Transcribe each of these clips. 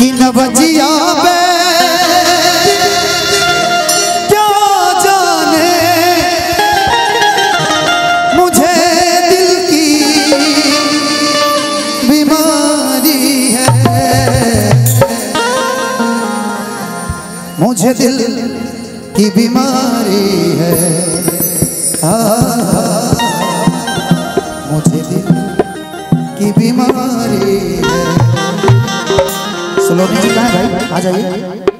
कि बजिया बे क्या जाने? मुझे दिल की बीमारी है। मुझे दिल की बीमारी है। मुझे दिल की बीमारी लोग भाई आ जाइए।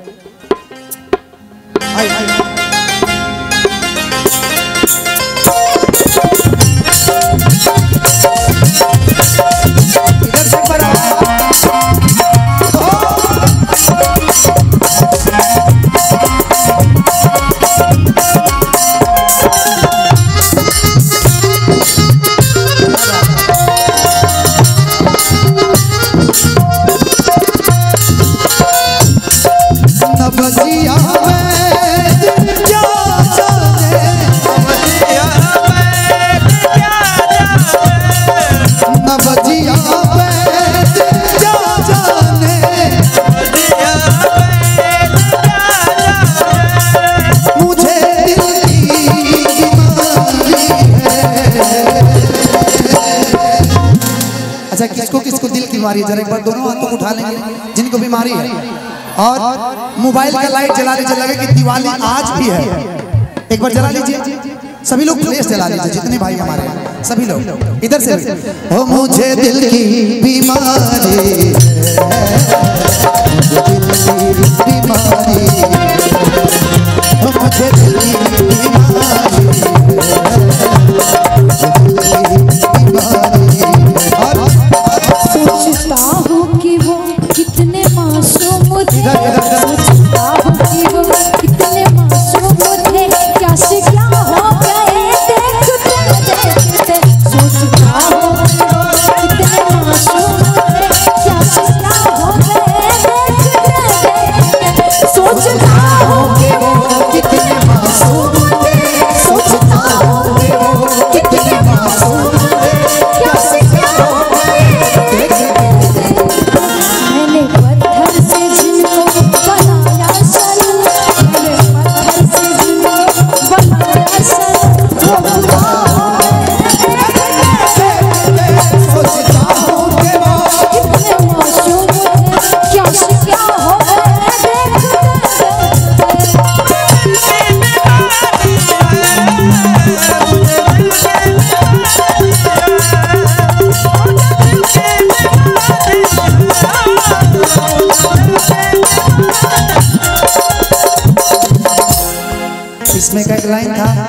अच्छा किसको किसको दिल की जरा एक बार दोनों हाथों को उठा लेंगे। जिनको बीमारी है। और मोबाइल का लाइट जला लीजिए लगे कि दिवाली आज भी है। एक बार जला लीजिए। सभी लोग प्लेस चला लीजिए जितने भाई हमारे हैं सभी लोग। इधर से हो मुझे दिल की बीमारी।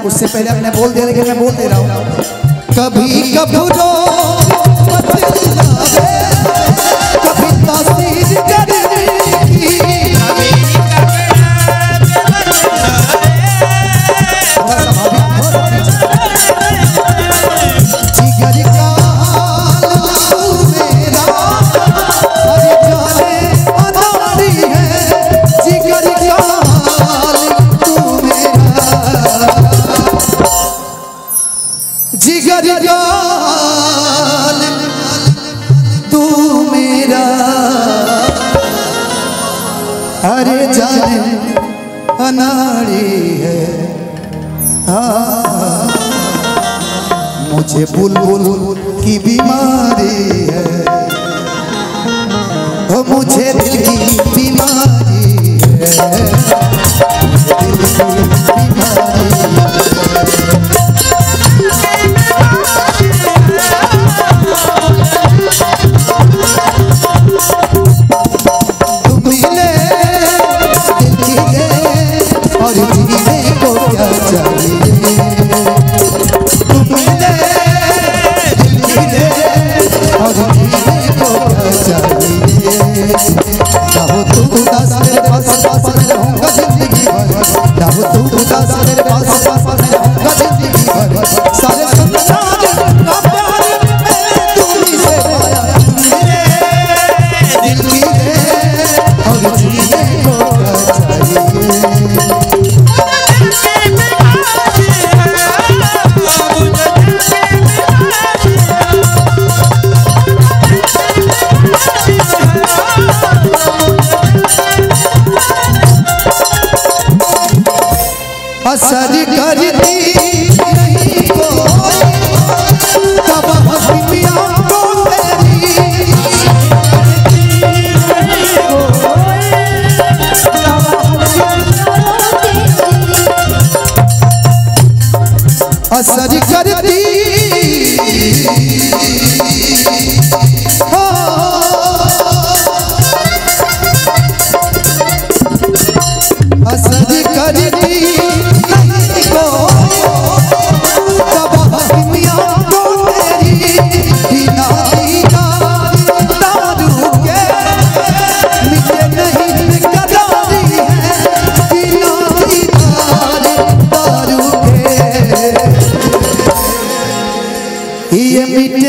उससे पहले अपने बोल दिया लेकिन मैं बोल दे रहा हूँ। कभी कभी अरे जाने अनाड़ी है। मुझे बुलबुल की बीमारी है। असर करती। हाँ। असर करती।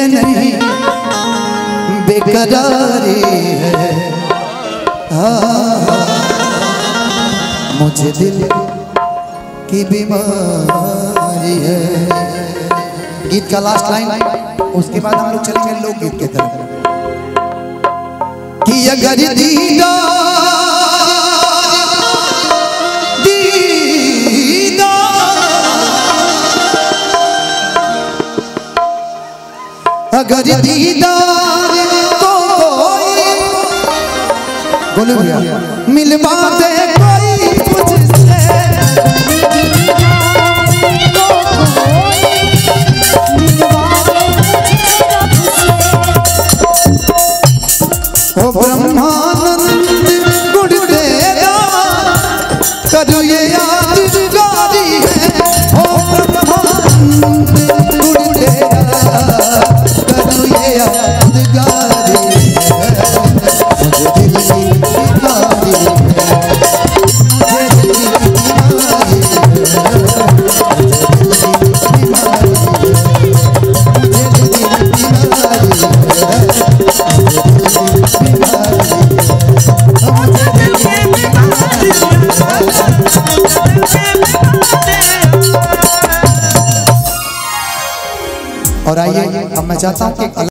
नहीं, बेकरारी है मुझे दिल की बीमारी है। गीत का लास्ट लाइन उसके बाद हम लोग चलेंगे लोकगीत के तरफ़। कि अगर दीदा अगर दीदार तो कोई मिलवा दे कोई जाता कि